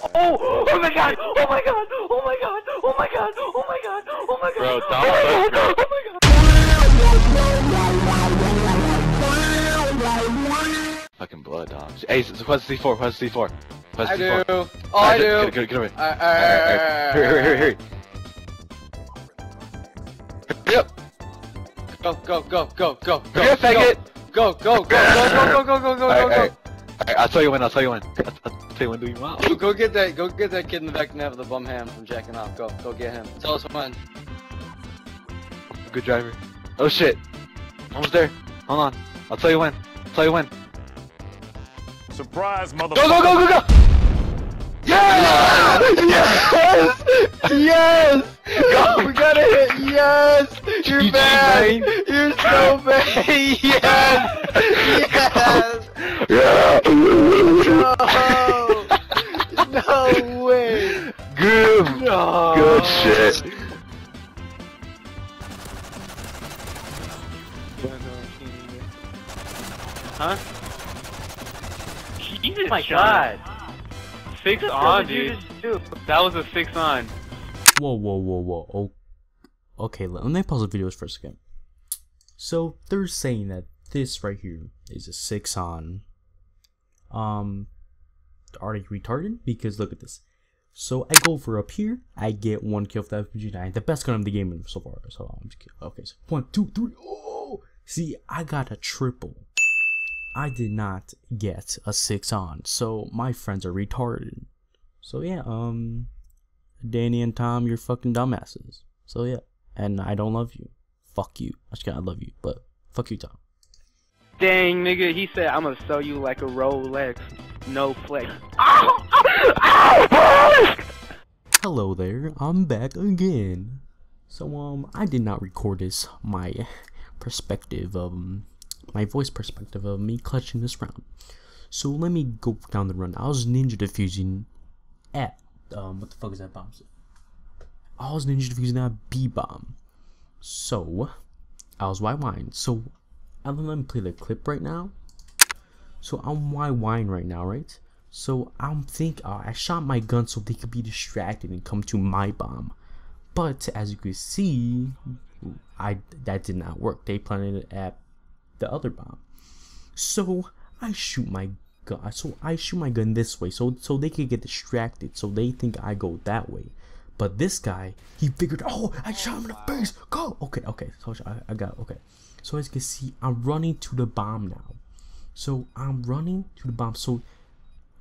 Oh! Oh my god! Oh my god! Oh my god! Oh my god! Oh my god! Oh my god! Bro, oh my god! Oh my god! Fucking blood, dog. Hey, so what's C4? What's C4? What's I C4? do. Oh, I do. Get, get, get away. Uh, Alright, Hurry, hurry, hurry, hurry. Hurry up. Go, go, go, go, go, go. Hurry up, faggot. Go, go, go, go, go, go, go, go, go, Alright, go, alright. Alright, I'll tell you when, I'll tell you when. I'll, I'll tell you when do you want. go. Go get that, go get that kid in the back and have the bum ham from jacking off. Go, go get him. Tell us when. Good driver. Oh shit. Almost there. Hold on. I'll tell you when. I'll tell you when. Surprise, motherfucker. Go, go, go, go, go! Yes! Yes! Yes! Go, we got it. Yes, you're GG, bad. You're so bad. Yes, yes. Shit. Huh? Jesus Oh my god. Six What on, dude. That was a six on. Whoa, whoa, whoa, whoa. Oh, okay, let me pause the videos for a second. So they're saying that this right here is a six on. Um, are they retarded? Because look at this. So I go for up here, I get one kill for the FPG9, the best gun of the game so far. So I'm just kidding. Okay, so one, two, three. Oh, see, I got a triple. I did not get a six on, so my friends are retarded. So yeah, um, Danny and Tom, you're fucking dumbasses. So yeah, and I don't love you. Fuck you. I just gotta love you, but fuck you, Tom. Dang, nigga, he said I'm gonna sell you like a Rolex. No flex. Hello there, I'm back again. So um, I did not record this my perspective um my voice perspective of me clutching this round. So let me go down the run. I was ninja diffusing at um what the fuck is that bomb? I was ninja diffusing at B bomb. So I was Y wine. So I let me play the clip right now. So I'm Y wine right now, right? So I'm think uh, I shot my gun so they could be distracted and come to my bomb. But as you can see, I that did not work. They planted it at the other bomb. So I shoot my gun. So I shoot my gun this way, so so they could get distracted. So they think I go that way. But this guy, he figured, oh, I shot him in the face. Go. Okay, okay. So I, I got okay. So as you can see, I'm running to the bomb now. So I'm running to the bomb. So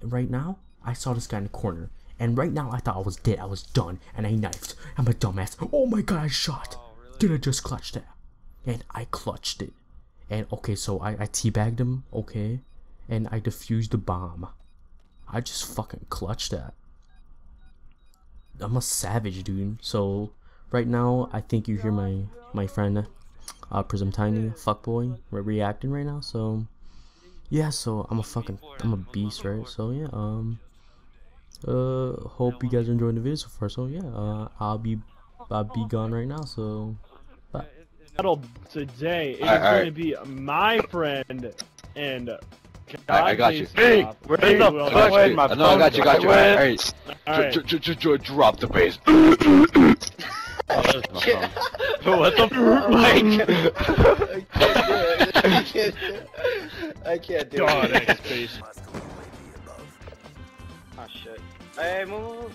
right now, I saw this guy in the corner. And right now, I thought I was dead. I was done. And I knifed. I'm a dumbass. Oh my god, I shot. Did I just clutch that? And I clutched it. And okay, so I, I teabagged him. Okay. And I defused the bomb. I just fucking clutched that. I'm a savage, dude. So right now, I think you hear my my friend, uh, Prism Tiny, fuckboy, re- reacting right now. So yeah, so I'm a fucking I'm a beast, right? So yeah, um, uh, hope you guys are enjoying the video so far. So yeah, uh, I'll be I'll be gone right now. So bye. battle today is Alright, going alright. to be my friend and I, I got you. Hey, where where the the fuck I got you. my I know I got you, got you. Alright. Alright. Dr- dr- dr- dr- Drop the bass. what the I can't do it. I can't do God, it. X space. Oh shit. Hey, move, move,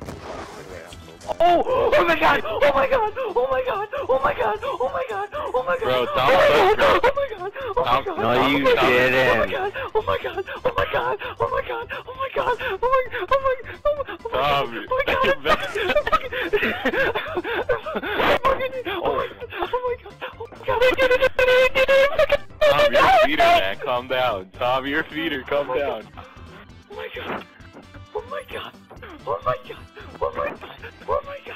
move. Oh! Oh my god! Oh my god! Oh my god! Oh my god! Oh my god! Oh my god! Bro, oh Tom my sucks, god! bro. Oh my god! Oh my Tom- god! No, oh you my god. didn't. Oh my god! Oh my god! Oh my god! Oh my god! Oh my god! Oh my! Oh my! Oh my! Oh my! Tom, Oh my god! Oh my god! Oh my god! Tom, you're a feeder. Calm down. Oh my god! Oh my god! Oh my god! Oh my god! Oh my god!